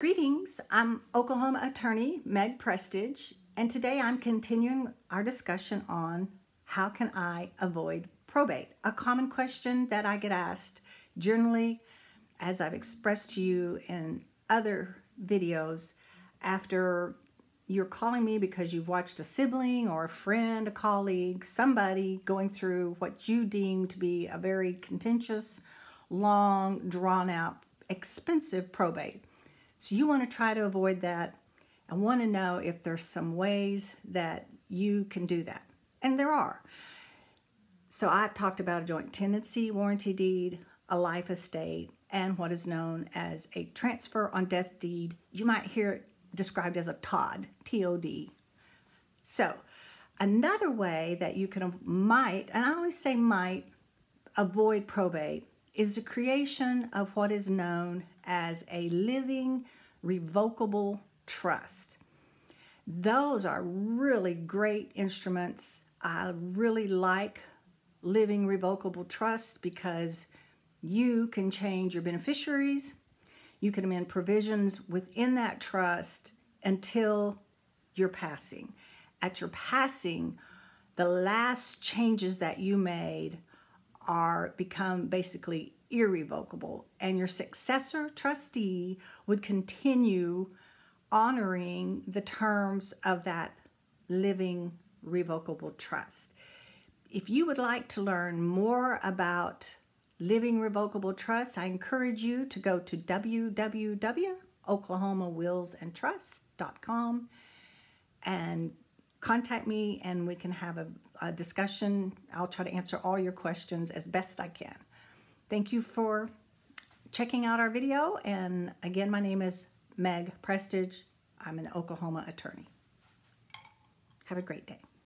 Greetings, I'm Oklahoma attorney Meg Prestidge, and today I'm continuing our discussion on how can I avoid probate? A common question that I get asked generally, as I've expressed to you in other videos, after you're calling me because you've watched a sibling or a friend, a colleague, somebody going through what you deem to be a very contentious, long, drawn out, expensive probate. So you want to try to avoid that and want to know if there's some ways that you can do that. And there are. So I've talked about a joint tenancy warranty deed, a life estate, and what is known as a transfer on death deed. You might hear it described as a TOD, T-O-D. So another way that you can might, and I always say might, avoid probate is the creation of what is known as a living revocable trust. Those are really great instruments. I really like living revocable trust because you can change your beneficiaries, you can amend provisions within that trust until your passing. At your passing, the last changes that you made are become basically irrevocable and your successor trustee would continue honoring the terms of that living revocable trust. If you would like to learn more about living revocable trust, I encourage you to go to www.oklahomawillsandtrust.com and contact me and we can have a, a, discussion. I'll try to answer all your questions as best I can. Thank you for checking out our video. And again, my name is Meg Prestidge. I'm an Oklahoma attorney. Have a great day.